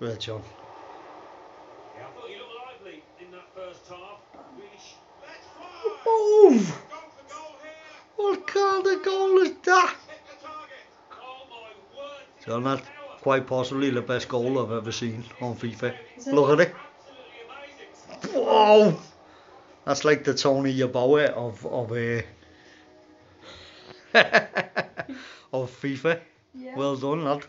Well, John. Yeah, I thought you what kind of goal is that? John, that's quite possibly the best goal I've ever seen on FIFA. Look at it. Whoa! That's like the Tony Yeboah of of uh, of FIFA. Yeah. Well done, lad.